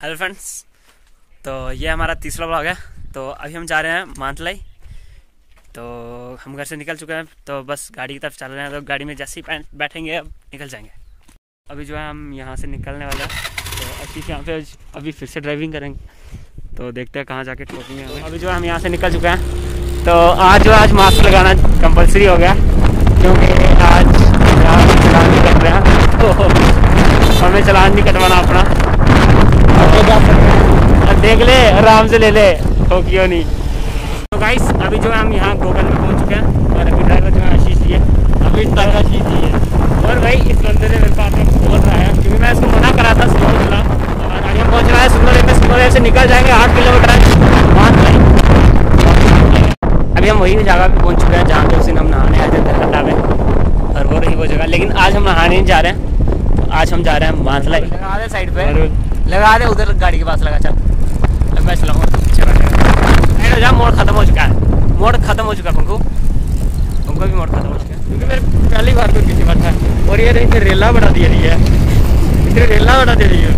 Hello friends तो ये हमारा तीसरा ब्लॉग है। तो अभी हम जा रहे हैं मानतलाई तो हम घर से निकल चुके हैं। तो बस गाड़ी की तरफ़ चल रहे हैं। तो गाड़ी में जैसे ही बैठेंगे, अब निकल जाएँगे। अभी जो है हम यहाँ से निकलने वाले हैं। तो अच्छी यहाँ पे अभी फिर से ड्राइविंग करेंगे। तो देखते हैं कहाँ जाके ठोकेंगे हमें। अभी जो है हम यहाँ से निकल चुके हैं। तो आज जो आज मास्क लगाना कंपलसरी हो गया क्योंकि आज चलान नहीं कट रहे हैं। तो हमें चलान नहीं कटवाना अपना। देख ले आराम से ले ले। ठोकियो नहीं। तो गाइस अभी जो है हम यहाँ गोगल में पहुँच चुके हैं और अभी ड्राइवर जो है आशीष जी है। अभी ड्राइवर आशीष जी है। और भाई इस बंदे ने मेरे पास में बोल रहा है क्योंकि मैं इसको मना करा था स्लो चला और हम पहुँच रहा है सुंदर में सुंदर से निकल जाएँगे आठ किलोमीटर है। अभी हम वही जगह पे पहुँच चुके हैं जहाँ पे उस दिन हम नहाने आए थे दरकटा में। और वो रही वो जगह लेकिन आज हम नहाने नहीं जा रहे हैं। तो आज हम जा रहे हैं मानसलाई। साइड पे। लगा दे उधर गाड़ी के पास लगा चल। मैं चलाऊँगा पीछे जा मोड़ खत्म हो चुका है। मोड़ खत्म हो चुका है पंखू पंखू भी मोड़ खत्म हो चुका है। क्योंकि मेरे पहली बार कोई पीछे बैठा है। और ये रही रेला बढ़ा दे रही है इतनी रेला बढ़ा दे रही है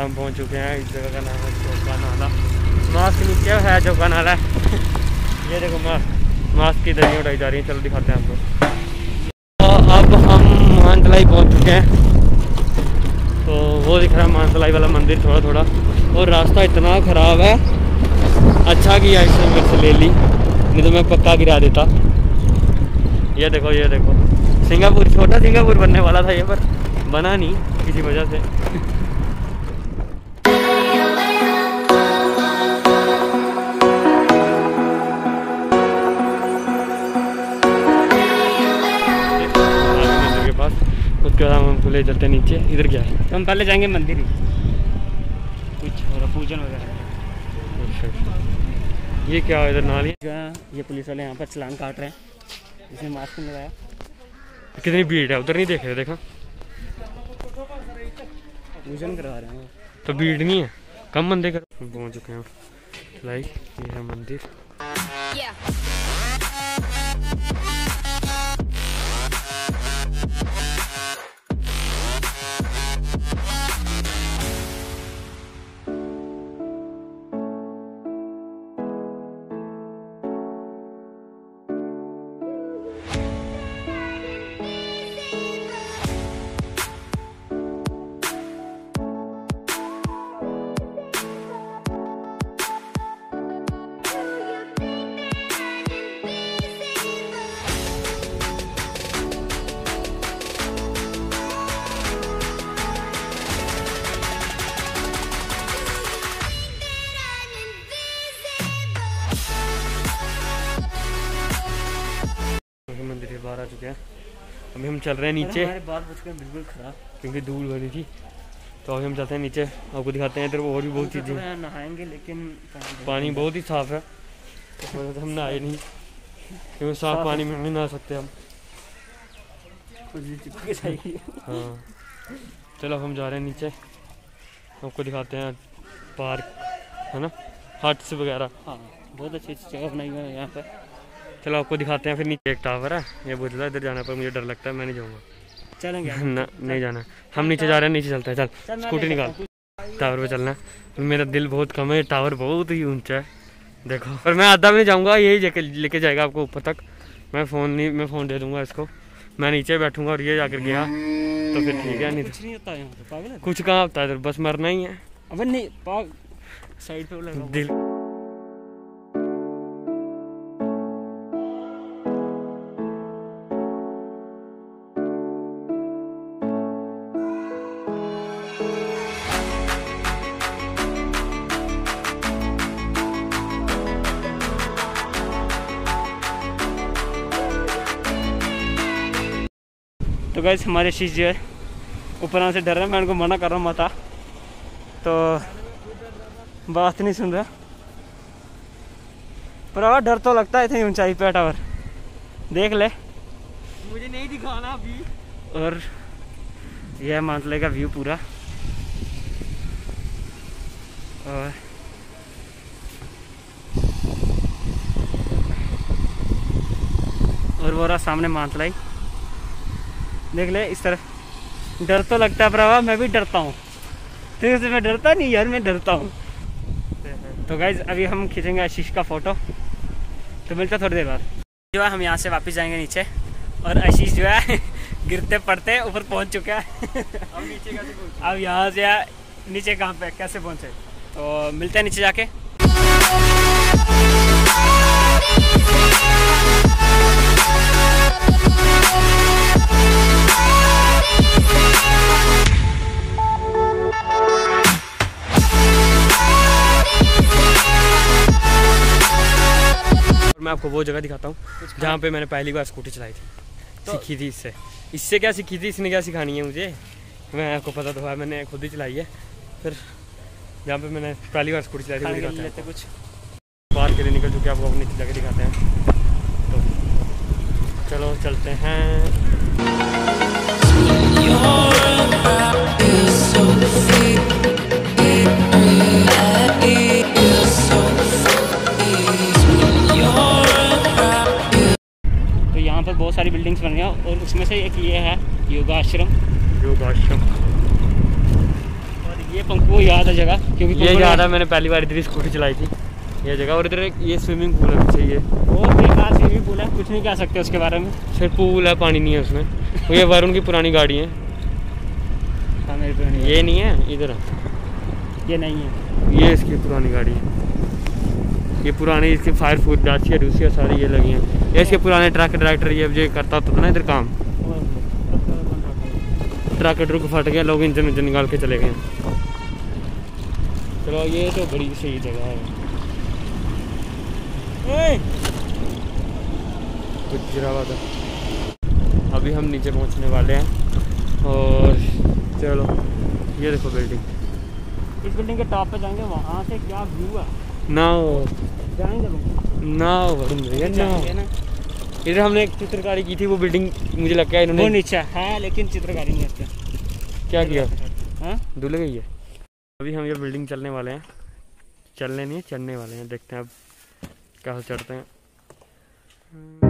हम पहुँच चुके हैं इस जगह का नाम है चौका नाला मास्क नीचे है चौका नाला ये देखो मास्क मास्क की दरियाँ उठाई जा रही हैं चलो दिखाते हैं आपको। तो अब हम मानतलाई पहुँच चुके हैं। तो वो दिख रहा है मानतलाई वाला मंदिर थोड़ा थोड़ा और रास्ता इतना ख़राब है। अच्छा किया इसने मेरे से ले ली। नहीं तो मैं पक्का गिरा देता। ये देखो ये देखो। सिंगापुर, छोटा सिंगापुर बनने वाला था ये, पर बना नहीं किसी वजह से। उसके बाद हम ले चलते हैं नीचे। इधर क्या है? तो हम पहले जाएँगे मंदिर ही। कुछ पूजन वगैरह। ये क्या है इधर नाली? ये पुलिस वाले यहाँ पर चलान काट रहे हैं। इसने मास्क नहीं लगाया। कितनी भीड़ है? उधर नहीं देख रहे देखा? पूजन करवा रहे हैं तो भीड़ नहीं है? कम बंदे कर पहुँच चुके हैं। लाइक ये है मंदिर। चल रहे हैं नीचे। बिल्कुल खराब। क्योंकि धूल भरी थी। तो अभी हम चलते हैं नीचे। आपको दिखाते हैं इधर और भी बहुत चीज़ें नहाएँगे लेकिन पानी बहुत ही साफ़ है। तो हम नहाए नहीं। क्योंकि साफ़ पानी में नहीं नहा सकते हम। हाँ। चलो हम जा रहे हैं नीचे। आपको दिखाते हैं पार्क है ना? हट्स वगैरह। हाँ बहुत अच्छी अच्छी जगह बनाई हुई है यहाँ पर चलो आपको दिखाते हैं फिर नीचे एक टावर है। ये बुझला इधर जाना पर मुझे डर लगता है मैं नहीं जाऊँगा। चलेंगे। ना नहीं जाना। हम नीचे जा रहे हैं नीचे चलते हैं। चल स्कूटी निकाल। टावर पे चलना मेरा दिल बहुत कम है टावर बहुत ही ऊँचा है। देखो पर मैं आधा भी नहीं जाऊँगा यही लेके जाएगा आपको ऊपर तक। मैं फ़ोन नहीं मैं फ़ोन दे दूँगा इसको। मैं नीचे बैठूँगा और ये जाकर गया तो फिर ठीक है नहीं कुछ नहीं होता है? कुछ कहाँ होता है बस मरना ही है। अब नहीं साइड पे दिल तो गैस हमारे शीश जो है ऊपर से डर रहे हैं मैं उनको मना कर रहा हूँ माता। तो बात नहीं सुन रहा। पर अब डर तो लगता है इतनी ऊंचाई पे टावर देख ले। मुझे नहीं दिखाना अभी। और यह मानतले का व्यू पूरा। और और वो रहा सामने मानतलाई। देख ले इस तरफ़ डर तो लगता है प्रभा मैं भी डरता हूँ। तेरे से मैं डरता नहीं यार मैं डरता हूँ। तो गाइज़ अभी हम खींचेंगे आशीष का फ़ोटो तो मिलता थोड़ी देर बाद। जो है हम यहाँ से वापस जाएँगे नीचे। और आशीष जो है गिरते पड़ते ऊपर पहुँच चुका है। अब नीचे कैसे अब यहाँ से नीचे कहाँ पे कैसे पहुँचे? तो मिलते हैं नीचे जाके। मैं आपको वो जगह दिखाता हूँ जहाँ पे मैंने पहली बार स्कूटी चलाई थी। तो- सीखी थी इससे। इससे क्या सीखी थी? इसने क्या सिखानी है मुझे? मैं आपको पता तो है मैंने खुद ही चलाई है। फिर जहाँ पे मैंने पहली बार स्कूटी चलाई थी दिखाते हैं। कुछ बात के लिए निकल चुके हैं, आपको अपनी जगह दिखाते हैं। तो चलो चलते हैं। सारी बिल्डिंग्स बन हैं और उसमें से एक ये है योगा आश्रम योग आश्रम और ये पंकु याद है जगह क्योंकि ये याद है मैंने पहली बार इधर स्कूटी चलाई थी। ये जगह और इधर एक ये स्विमिंग पूल है पीछे ये। वो बेकार स्विमिंग पूल है कुछ नहीं कह सकते उसके बारे में। सिर्फ़ पूल है पानी नहीं है उसमें। ये वरुण की पुरानी गाड़ी है। हाँ मेरे ये नहीं है इधर ये नहीं है। ये इसकी पुरानी गाड़ी है। ये पुरानी इसकी फायर फ़ूड डाची रूसिया सारी ये लगी हैं। ये इसके पुराने ट्रक ट्रैक्टर ये जो करता होता था ना इधर काम? ट्रक ट्रुक फट गया, लोग इंजन इंजन निकाल के चले गए। चलो, ये तो बड़ी सही जगह है। अभी हम नीचे पहुँचने वाले हैं। और चलो, ये देखो बिल्डिंग इस बिल्डिंग के टॉप पे जाएँगे, वहाँ से क्या व्यू है? नाव लोग नाव इधर हमने एक चित्रकारी की थी वो बिल्डिंग मुझे लगता है वो इन्होंने नीचे है लेकिन चित्रकारी नहीं आते। क्या किया? हाँ? धुल गई है। अभी हम ये बिल्डिंग चलने वाले हैं। चलने नहीं चढ़ने वाले हैं। देखते हैं अब कहाँ चढ़ते हैं।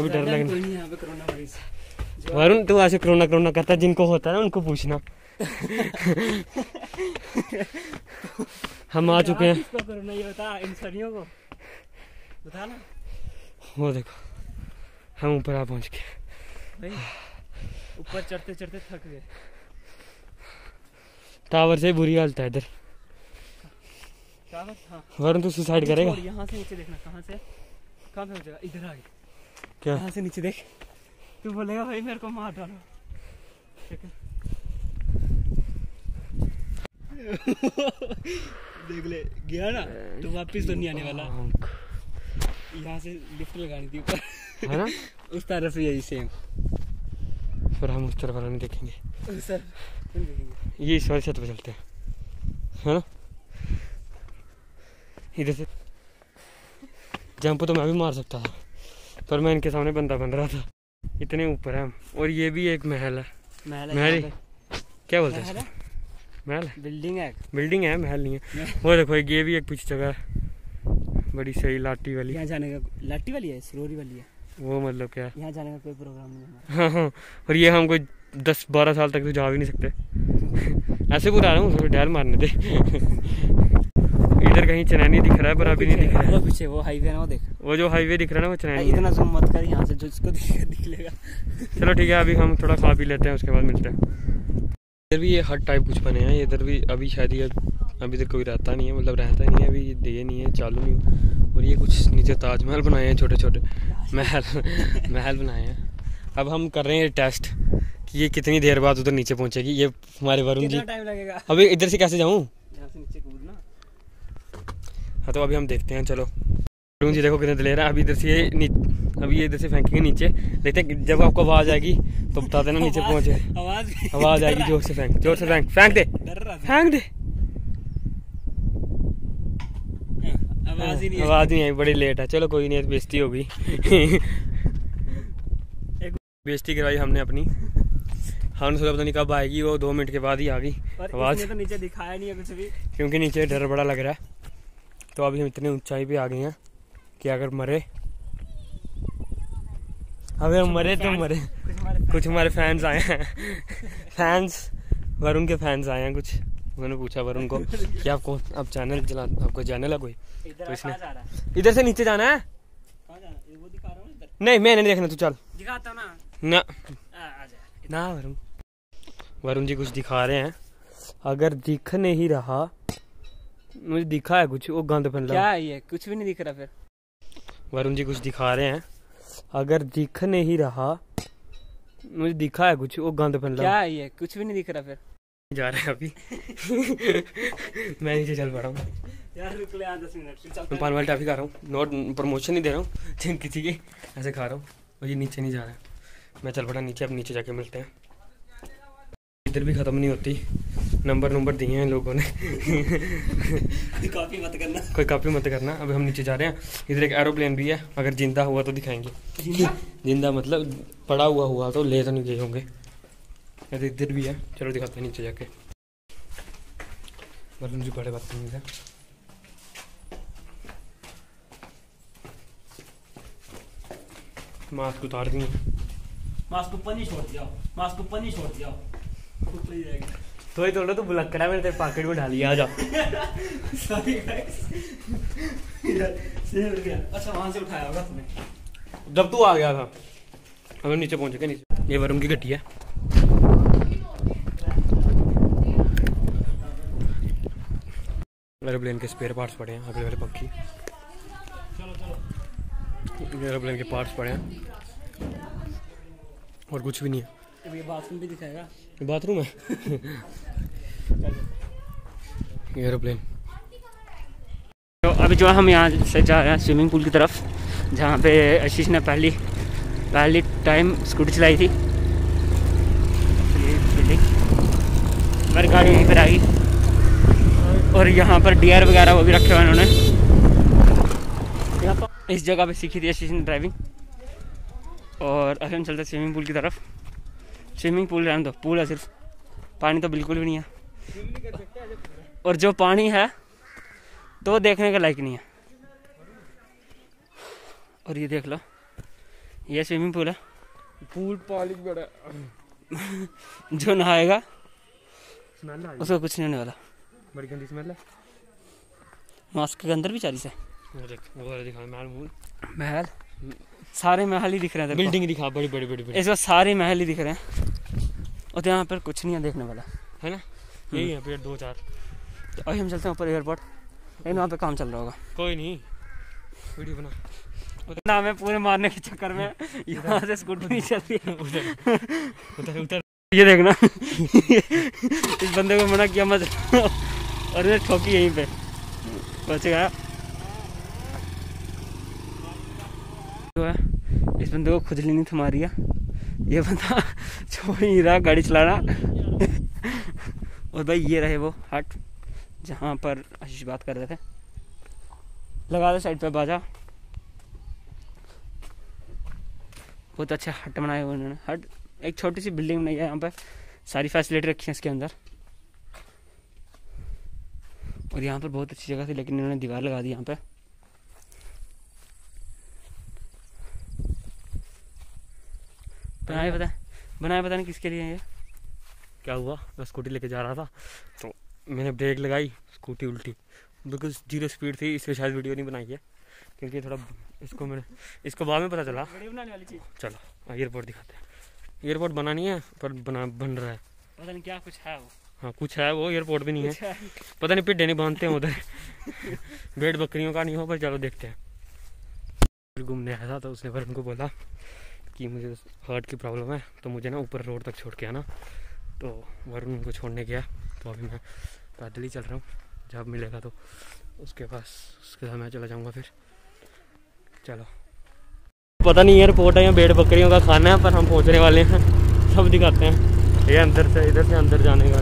अभी डर लग- वरुण तू ऐसे कोरोना कोरोना करता जिनको होता है ना उनको पूछना। हम आ चुके हैं। वो देखो हम ऊपर आ पहुँच गए। ऊपर चढ़ते चढ़ते थक गए। टावर से बुरी हालत है इधर। हाँ। वरुण तू सुसाइड करेगा? यहाँ से नीचे देखना कहाँ से? कहाँ पे हो जाएगा? इधर आ गई क्या यहाँ से नीचे देख तू बोलेगा भाई मेरे को मार डालो देख ले गया ना तो वापस तो नहीं आने वाला। यहाँ से लिफ्ट लगानी थी ऊपर। है ना? उस तरफ़ यही सेम फिर हम उस तरफ़ वाला नहीं देखेंगे। सर ये इस वाली छत पे चलते हैं। है ना? इधर से। जंप तो मैं भी मार सकता था। पर मैं इनके सामने बंदा बन रहा था। इतने ऊपर है हम। और ये भी एक महल है। महल है महल क्या बोलते हैं महल है? महल बिल्डिंग है। बिल्डिंग है महल नहीं है। वो देखो ये भी एक पीछे जगह है। बड़ी सही लाटी वाली। यहाँ जाने का लाठी वाली है? सिरोरी वाली है? वो मतलब क्या यहाँ जाने का कोई प्रोग्राम नहीं है। हाँ हाँ। और ये हम कोई दस बारह साल तक तो जा भी नहीं सकते। ऐसे बुला रहा हूँ थोड़ी डैल मारने दे। इधर कहीं चनैनी दिख रहा है पर अभी नहीं दिख रहा वो है पीछे वो हाईवे ना वो देख। वो जो हाईवे दिख रहा है ना वो चनैनी इतना जूम मत कर यहाँ से जो इसको दिख दिख लेगा। चलो ठीक है अभी हम थोड़ा खा पी लेते हैं उसके बाद मिलते हैं। इधर भी ये हट टाइप कुछ बने हैं इधर भी अभी शायद ये अभी तक कोई रहता नहीं है मतलब रहता नहीं है अभी ये दे नहीं है चालू नहीं हुआ। और ये कुछ नीचे ताजमहल बनाए हैं छोटे छोटे महल महल बनाए हैं। अब हम कर रहे हैं टेस्ट कि ये कितनी देर बाद उधर नीचे पहुंचेगी। ये हमारे वरुण जी टाइम लगेगा? अभी इधर से कैसे जाऊँ? हाँ तो अभी हम देखते हैं चलो। वरुण जी देखो कितने दिलेर है। अभी इधर से ये अभी ये इधर से फेंकेंगे नीचे। देखते हैं जब आपको आवाज़ आएगी तो बता देना नीचे पहुँचे। आवाज़। आवाज़ आएगी ज़ोर से फेंक ज़ोर से फेंक। फेंक दे फेंक दे। आवाज़ ही नहीं आवाज़ नहीं आई बड़ी लेट है। चलो कोई नहीं बेइज्जती हो गई बेइज्जती करवाई हमने अपनी। हमने सोचा पता नहीं कब आएगी वो दो मिनट के बाद ही आ गई। आवाज़। तो नीचे दिखाया नहीं है कुछ भी। क्योंकि नीचे डर बड़ा लग रहा है। तो अभी हम इतने ऊंचाई पे आ गए हैं कि अगर मरे अगर हम मरे तो मरे। कुछ हमारे फैंस आए हैं। फैंस वरुण के फैंस आए हैं कुछ। उन्होंने पूछा वरुण को कि आपको आप चैनल चला आपको चैनल है कोई? तो इसने- इधर से नीचे जाना है? नहीं मैं नहीं देखना तू चल। ना। ना वरुण। वरुण जी कुछ दिखा रहे हैं। अगर दिख नहीं रहा मुझे दिखा है कुछ वो गंद फैल। क्या है ये? कुछ भी नहीं दिख रहा फिर। वरुण जी कुछ दिखा रहे हैं। अगर दिख नहीं रहा मुझे दिखा है कुछ वो गंद फैल। क्या है ये? कुछ भी नहीं दिख रहा फिर। जा रहे हैं अभी। मैं नीचे चल पड़ा हूँ। यार रुक ले दस मिनट मैं पान वाली टाफी खा रहा हूँ। नोट प्रमोशन नहीं दे रहा हूँ। किसी की ऐसे खा रहा हूँ। और ये नीचे नहीं जा रहा है। मैं चल पड़ा नीचे अब नीचे जाके मिलते हैं। इधर भी ख़त्म नहीं होती। नंबर नंबर दिए हैं लोगों ने। कॉपी मत करना। कोई कापी मत करना। अभी हम नीचे जा रहे हैं। इधर एक एरोप्लेन भी है अगर ज़िंदा हुआ तो दिखाएँगे। ज़िंदा? मतलब पड़ा हुआ हुआ तो ले तो नहीं गए होंगे। अरे इधर भी है। चलो दिखाते हैं नीचे जाके। वरुण जी बड़े बदतमीज है। मास्क उतार दिए। मास्क ऊपर नहीं छोड़ दिया। मास्क ऊपर नहीं छोड़ दिया। ऊपर ही रहेगा तो ही थोड़ा तो बुलक्कड़ा मैंने तेरे पॉकेट में डालिया आ जा। सॉरी गाइस अच्छा वहाँ से उठाया होगा तुमने जब तू आ गया था हम नीचे पहुँच गए नीचे? ये वरुण की गड्डी है। एरोप्लेन के स्पेयर पार्ट्स पड़े हैं अगले वाले पंखी। चलो चलो एरोप्लेन के पार्ट्स पड़े हैं। और कुछ भी नहीं है। अब ये बाथरूम भी दिखाएगा। बाथरूम है? ये एरोप्लेन तो अभी जो है हम यहाँ से जा रहे हैं स्विमिंग पूल की तरफ़ जहाँ पे आशीष ने पहली पहली टाइम स्कूटी चलाई थी। ये हमारी गाड़ी यहीं पर आई और यहाँ पर डियर वगैरह वो भी रखे हुए हैं उन्होंने। यहाँ पर इस जगह पे सीखी थी आशीष ने ड्राइविंग और अभी हम चलते स्विमिंग पूल की तरफ़। स्विमिंग पूल रहने दो पूल है सिर्फ़। पानी तो बिल्कुल भी नहीं है। और जो पानी है तो वो देखने के लायक नहीं है। और ये देख लो ये स्विमिंग पूल है। पूल पाली बड़ा जो नहाएगा उसको कुछ नहीं होने वाला। बड़ी गंदी स्मेल है। मास्क के अंदर भी चारी से वो देख वो दिखा महल महल? सारे महल ही दिख रहे हैं बिल्डिंग दिखा बड़ी बड़ी बड़ी बड़ी। इस वक्त सारे महल ही दिख रहे हैं। और यहाँ पर कुछ नहीं है देखने वाला है ना? यही है पेड़ दो चार। तो अभी हम चलते हैं ऊपर एयरपोर्ट लेकिन वहाँ पे काम चल रहा होगा। कोई नहीं। वीडियो बना। ना हमें पूरे मारने के चक्कर में यहाँ से स्कूटी नहीं चल रही। है उधर उधर उधर। ये देखना। इस बंदे को मना किया मत। और ठोकी यहीं पे। बच गया। है। इस बंदे को खुजली नहीं थमा रही है। ये बंदा छोड़ ही रहा गाड़ी चलाना। और भाई ये रहे वो हट, जहाँ पर आशीष बात कर रहे थे। लगा दे साइड पे बाजा। बहुत अच्छा हट बनाए हुआ उन्होंने हट, एक छोटी सी बिल्डिंग बनाई है यहाँ पर सारी फैसिलिटी रखी है इसके अंदर। और यहाँ पर बहुत अच्छी जगह थी, लेकिन इन्होंने दीवार लगा दी यहाँ पे। बनाए पता बनाए पता नहीं किसके लिए ये। क्या हुआ? मैं स्कूटी लेके जा रहा था। तो मैंने ब्रेक लगाई स्कूटी उल्टी। बिल्कुल ज़ीरो स्पीड थी इसलिए शायद वीडियो नहीं बनाई है। क्योंकि थोड़ा इसको मैंने इसको बाद में पता चला। वीडियो बनाने वाली चीज़। चलो एयरपोर्ट दिखाते हैं। एयरपोर्ट बना नहीं है पर बना बन रहा है। पता नहीं क्या कुछ है वो। हाँ कुछ है वो एयरपोर्ट भी नहीं है। है। पता नहीं पिड्डे नहीं बांधते हैं उधर। भेड़ बकरियों का नहीं हो पर चलो देखते हैं। घूमने आया था तो उसने फिर उनको बोला कि मुझे हार्ट की प्रॉब्लम है तो मुझे ना ऊपर रोड तक छोड़ के आना। तो वरुण उनको छोड़ने गया तो अभी मैं पैदल ही चल रहा हूँ, जब मिलेगा तो। उसके पास, उसके साथ मैं चला जाऊँगा फिर। चलो। पता नहीं एयरपोर्ट है या भेड़ बकरियों का खाना है, पर हम पहुँचने वाले हैं। सब दिखाते हैं। ये अंदर से, इधर से अंदर जाने का।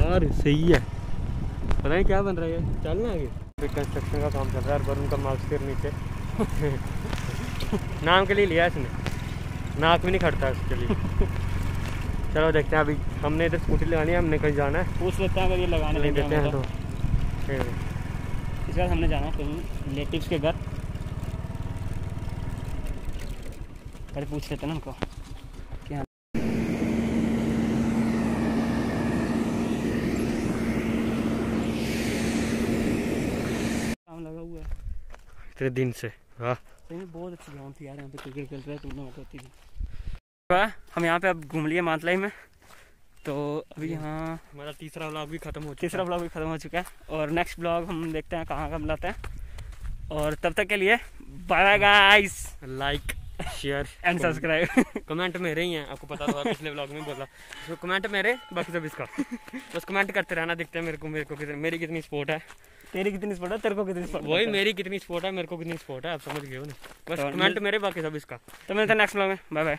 यार, सही है। पता नहीं क्या बन रहा है चलना आगे। फिर कंस्ट्रक्शन का काम चल रहा है उनका मार्क्स फिर नीचे। नाम के लिए लिया इसने। नाक भी नहीं खड़ता इसके लिए। चलो देखते हैं अभी हमने इधर स्कूटी लगानी है हमने कहीं जाना है। पूछ लेते हैं अगर ये लगाने नहीं देते हैं तो। तो। इस बार हमने जाना है कहीं रिलेटिव्स के घर। पहले पूछ लेते ना उनको। क्या? लगा हुआ है। इतने दिन से वाह सही बहुत अच्छी ग्राउंड थी यार यहाँ पे क्रिकेट खेलते रहे टूर्नामेंट होती थी। हम यहाँ पे अब घूम लिए मातलाई में। तो अभी यहाँ हमारा तीसरा ब्लॉग भी खत्म हो चुका तीसरा ब्लॉग भी खत्म हो चुका है और नेक्स्ट ब्लॉग हम देखते हैं कहाँ कहाँ मिलाते हैं। और तब तक के लिए bye bye guys like share and subscribe comment मेरे ही हैं आपको पता था पिछले ब्लॉग में बोला। तो कमेंट मेरे बाकी सब इसका। बस कमेंट करते रहना देखते हैं मेरे को मेरे को कितनी मेरी कितनी सपोर्ट है। तेरी कितनी स्पोर्ट है? तेरे को कितनी स्पोर्ट वही मेरी कितनी स्पोर्ट है मेरे को कितनी स्पोर्ट है आप समझ गए हो ना। बस तो कमेंट मेरे बाकी सब इसका। तो मिलते हैं नेक्स्ट ब्लॉग में। Bye bye